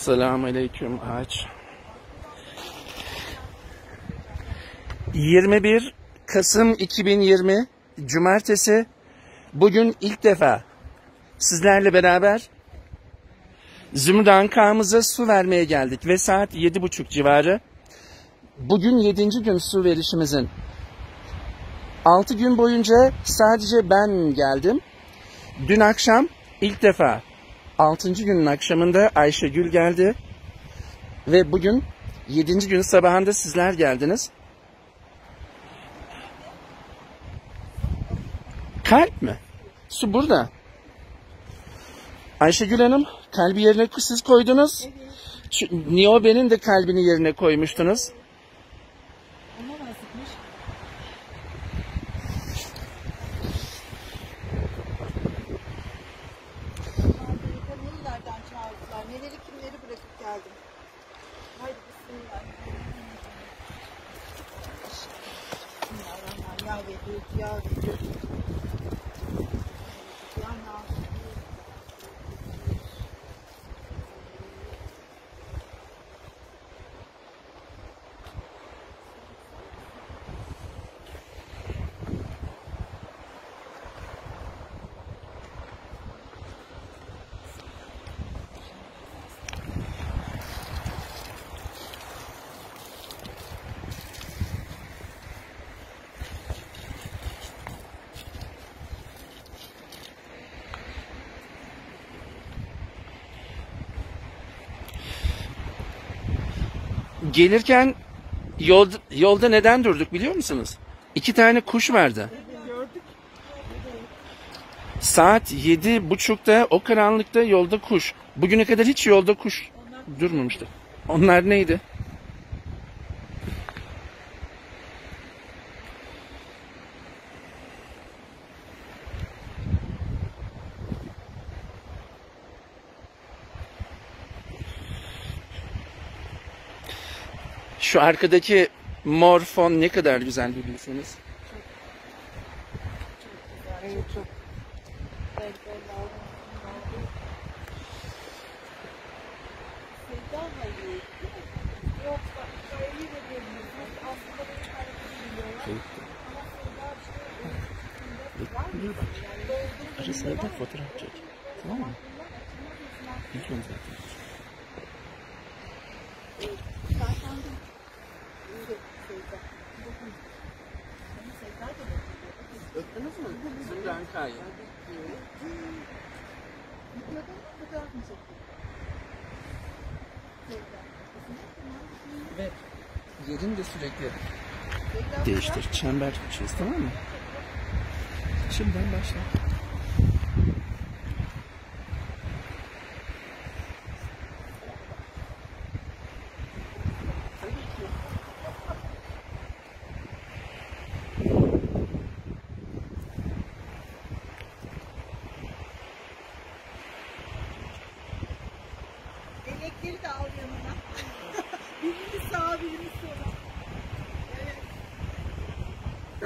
Selamun Aleyküm ağaç. 21 Kasım 2020 Cumartesi bugün ilk defa sizlerle beraber Zümrüt Ankamıza su vermeye geldik ve saat 7.30 civarı. Bugün 7. gün su verişimizin. 6 gün boyunca sadece ben geldim. Dün akşam ilk defa 6. günün akşamında Ayşegül geldi. Ve bugün 7. gün sabahında sizler geldiniz. Kalp mi? Su burada. Ayşegül Hanım kalbi yerine siz koydunuz. Şu- Niobe'nin de kalbini yerine koymuştunuz. Ona Gelirken yolda, yolda neden durduk biliyor musunuz? İki tane kuş vardı. Saat yedi buçukta o karanlıkta yolda kuş. Bugüne kadar hiç yolda kuş durmamıştı. Onlar neydi? Şu arkadaki mor fon ne kadar güzel biliyorsunuz. Doldum Arasında fotoğraf çek. Tamam mı? Önce zaten. Zaten de İyi Sevda. Bakın. Ama Sevda da bakıyor. Öptünüz mü? Sevda. Ve yerini de sürekli değiştir. Çember çiz tamam mı? Şimdiden başla.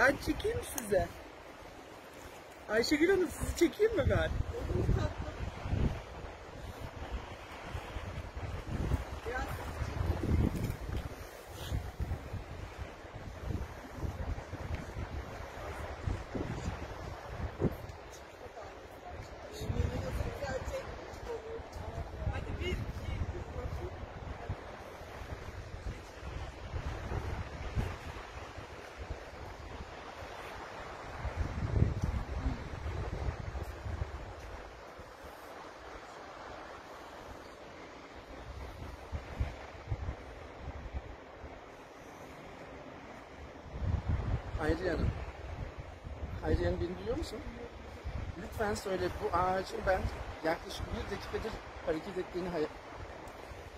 Ben çekeyim size? Ayşegül Hanım sizi çekeyim mi ben? Hayriye Hanım. Hayriye Hanım beni duyuyor musun? Lütfen söyle bu ağacın ben yaklaşık bir dakikadır hareket ettiğini hay-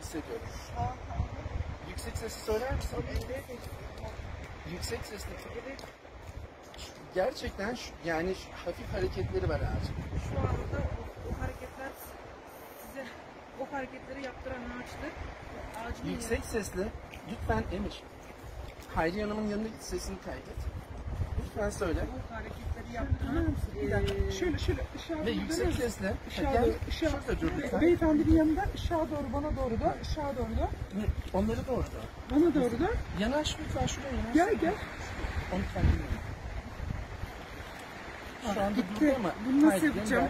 hissediyorum. Yüksek sesle söyler misin? Yüksek sesle. Gerçekten şu, yani şu hafif hareketleri var ağacın. Şu anda o, o hareketler size o hareketleri yaptıran ağaçtır. Ağacın Yüksek sesle lütfen Emir. Hayriye Hanım'ın yanına git sesini kaydet. Lütfen söyle. bu hareketleri yaptıran e, dakika. Şöyle şöyle ışığa Ve doğru yüksek sesle. Gel, doğru, dur lütfen. Beyefendinin yanında ışığa doğru, bana doğru da, ışığa doğru da, Onları da orada. bana doğru da. Yanaş lütfen şuraya yanaş. Gel gel. Onu kendin yap. Şu anda gitti. ama. Bunu nasıl yapacağım?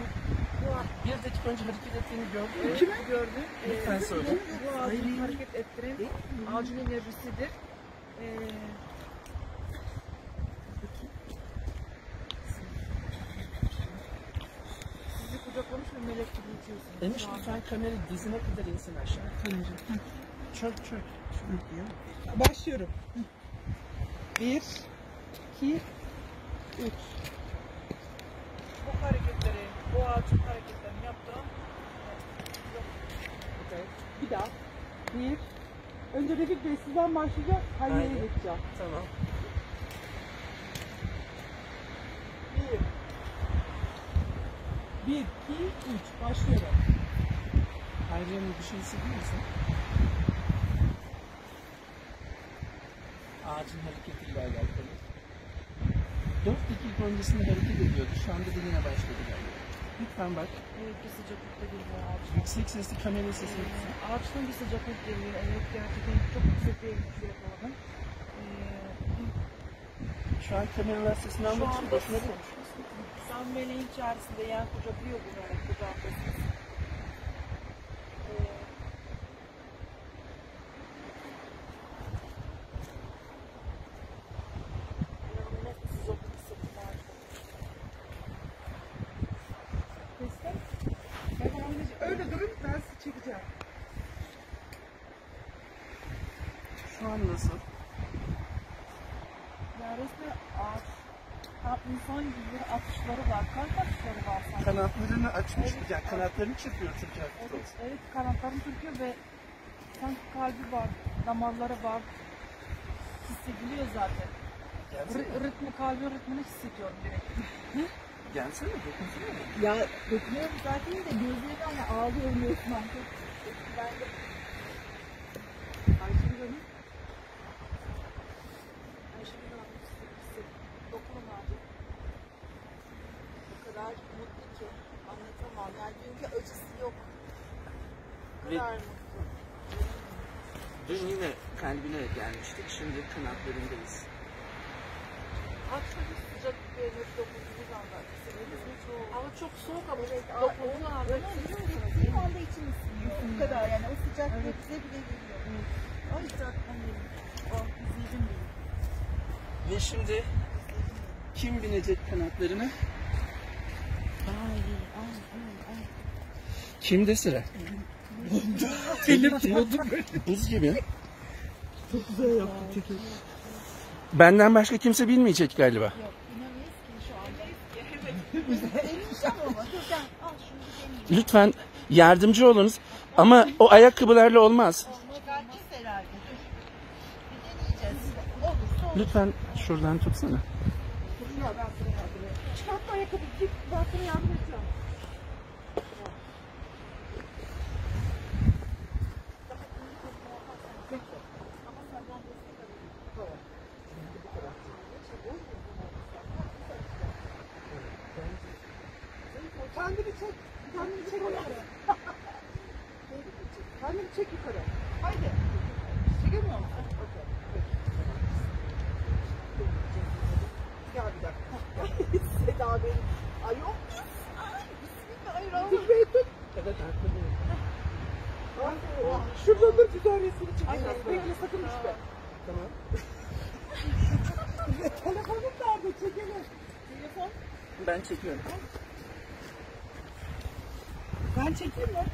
Bir dakika önce hareket ettiğini gördün mü? Kime? Gördüm. Ee, Lütfen söyle. Bu ağacın hareket ettiren ağacın enerjisidir. Ee, sizi kucaklamış ve melek gibi şu anda. lütfen kamera dizine kadar insin aşağı. Çök çök. Başlıyorum. Bir, iki, üç. Bu hareketleri, bu ağacın hareketlerini yaptıran Bir daha. Bir. Önce Refik Bey sizden başlayacağım. Hayyeye Aynen. geçeceğim. Tamam. 3 başlıyorum. Ayrıca bir şey hissediyor musun? Ağacın hareketiyle alakalı. 4 dakika öncesinde hareket ediyordu. Şu anda da yine başladı galiba. Lütfen bak. Evet bir sıcaklıkta geliyor ağaçtan. Yüksek sesli kamera sesi. Ee, ağaçtan bir sıcaklık geliyor. Evet gerçekten çok yüksek bir şey yakaladım. Ee, şu an kameralar sesini almak için boşuna konuşuyorsun. Sen meleğin içerisinde yan kocaklıyor bu böyle edeceğim. Öyle durun ben sizi çekeceğim. Şu an nasıl? Ya resmen ağaç. Tam insan gibi atışları var. Kalp atışları var sanki. Kanatlarını açmış. Evet. Ya kanatlarını çırpıyor çünkü Evet, olsun. evet kanatlarını çırpıyor ve sanki kalbi var, damarları var. Hissediliyor zaten. Gelsene. R- ritmi, kalbin ritmini hissediyorum direkt. Gelsene. Dokunsana. Ya bekliyorum zaten de gözleri hani ağlıyorum resmen. Çok- Ben de Ayşegül Hanım. Ayşegül Hanım size hisset. Dokunun abi. O kadar mutlu ki anlatamam. Yani dünkü acısı yok. O Ve-. Dün yine kalbine gelmiştik. Şimdi kanatlarındayız. Akşam bir sıcaklık ve net dokunduğunuz anda. Ama çok soğuk ama dokunduğu anda hissediyorsunuz. Bir anda içim ısınıyor. Bu kadar yani o sıcaklık bize bile geliyor. Ay zaten benim. Oh izledim benim. Ve şimdi kim binecek ay ay ay. Kimde sıra? Elim oldu böyle. Buz gibi. Çok güzel yaptın çekim. Benden başka kimse bilmeyecek galiba. Yok. Lütfen yardımcı olunuz. Ama o ayakkabılarla olmaz. Lütfen şuradan tutsana. Çıkartma ayakkabı. Git ben sana yardım edeceğim. Kendini çek. Kendini çek yukarı. Kendini çek yukarı. Haydi. Çekemiyor musun? Okey. Gel bir dakika. Seda benim. Ay yok. Ay bismillahirrahmanirrahim. Tut bey tut. Evet arkadayım. Şurada resmini çekeceğiz. Bekle sakın düşme. Tamam. Telefonum nerede? Çekelim. Telefon. Ben çekiyorum. Ben çekeyim mi?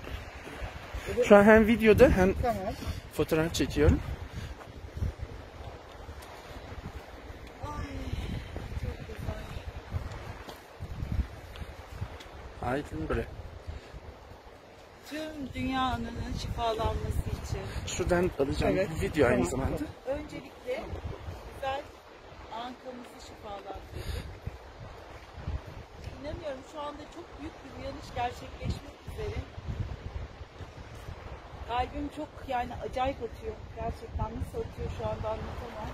Şu an hem videoda hem Tamam. fotoğraf çekiyorum. Aydın bre. Tüm dünyanın şifalanması için Şuradan alacağım Evet, video aynı tamam. zamanda. öncelikle güzel ankamızı şifalandırdık. İnanıyorum şu anda çok büyük bir uyanış gerçekleşmek üzere. Kalbim çok yani acayip atıyor. Gerçekten nasıl atıyor şu anda anlatamam.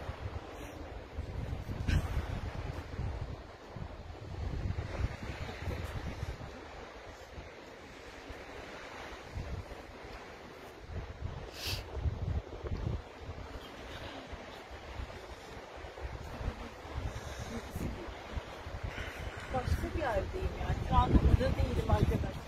bir yerdeyim yani. Burada değilim arkadaşlar.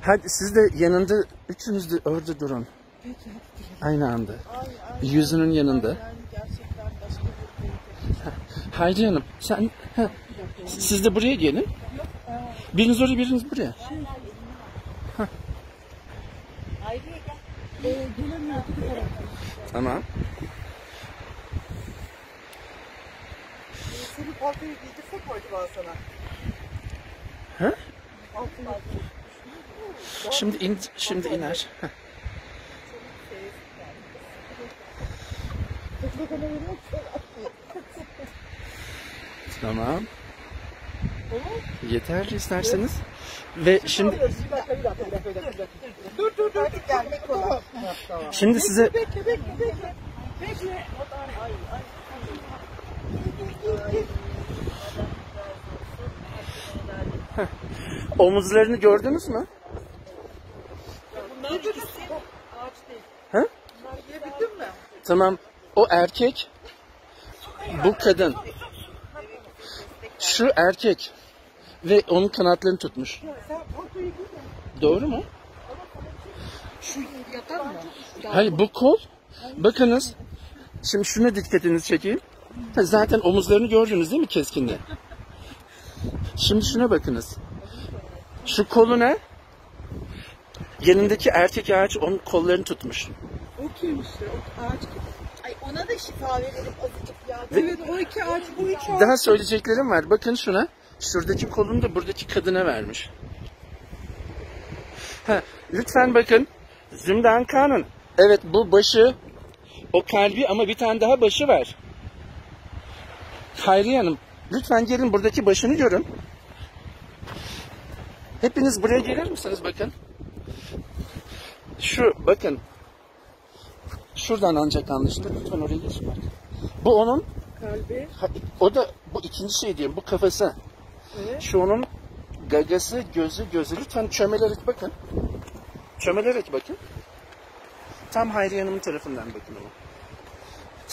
Hadi siz de yanında üçünüz de orada durun. Peki hadi girelim. Aynı anda. Ay, ay, Yüzünün yanında. Yani gerçekten başka bir boyuta. Haydi Hanım sen heh, siz de buraya gelin. Biriniz oraya biriniz buraya. Hayriye gel. Ee, gelemiyor. Tamam. Paltoyu giydirsek mi acaba sana? Ha? Altın Şimdi in, şimdi iner. Heh. Tamam. Yeterli isterseniz. Ve şimdi. Dur, dur, dur. Hadi gelmek kolay. Tamam. şimdi size Bekle, bekle, bekle. Bekle. Ay, ay. omuzlarını gördünüz mü? Bunlar ikisi ağaç değil. Ha? Bunlar mi? Tamam. O erkek. Bu kadın. Şu erkek. Ve onun kanatlarını tutmuş. Doğru mu? Şu yatar mı? Hayır bu kol. Bakınız. Şimdi şuna dikkatinizi çekeyim. Zaten omuzlarını gördünüz değil mi keskinliği? Şimdi şuna bakınız. Şu koluna yanındaki erkek ağaç onun kollarını tutmuş. O kim işte? O ağaç kim? Ay ona da şifa verelim azıcık ya. Evet, o iki ağaç, bu iki ağaç. Daha söyleyeceklerim var. Bakın şuna. Şuradaki kolunu da buradaki kadına vermiş. Ha, lütfen bakın. Zümdan Khan'ın. Evet bu başı. O kalbi ama bir tane daha başı var. Hayriye Hanım. Lütfen gelin buradaki başını görün. Hepiniz buraya gelir misiniz bakın. Şu bakın. Şuradan ancak anlaşılır. Lütfen oraya geçin bak. Bu onun Kalbi. O da bu ikinci şey diyeyim bu kafası. Evet. Şu onun gagası, gözü, gözü. Lütfen çömelerek bakın. Çömelerek bakın. Tam Hayriye Hanım'ın tarafından bakın ama.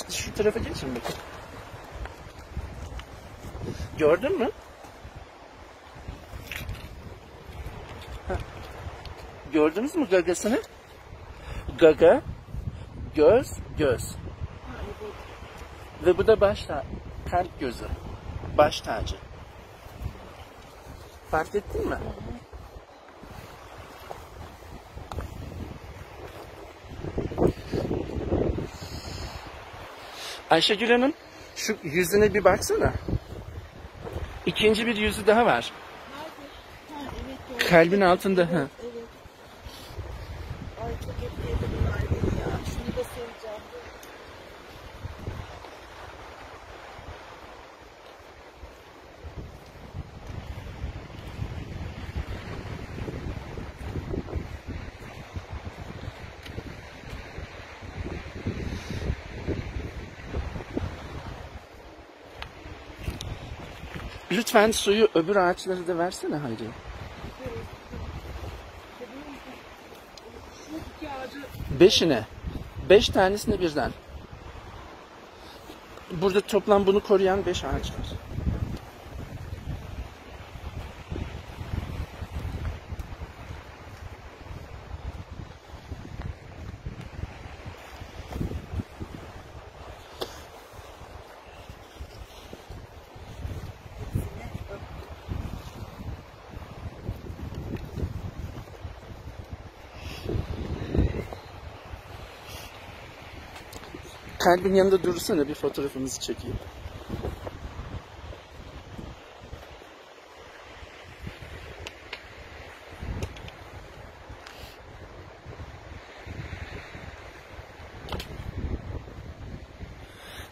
Şu tarafa geçin bakın. Gördün mü? Gördünüz mü gagasını? Gaga, göz, göz. Ve bu da baş kalp gözü. Baş tacı. Fark ettin mi? Ayşegül Hanım şu yüzüne bir baksana. İkinci bir yüzü daha var. Kalbin altında. Ha. Evet. Ay çok etkiledi bunlar beni ya. Şunu da seveceğim. Lütfen suyu öbür ağaçlara da versene Hayri. Beşine. Beş tanesine birden. Burada toplam bunu koruyan beş ağaç var. Kalbin yanında dursana bir fotoğrafımızı çekeyim.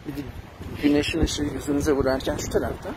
Bir de güneşin ışığı yüzünüze vurarken şu tarafta.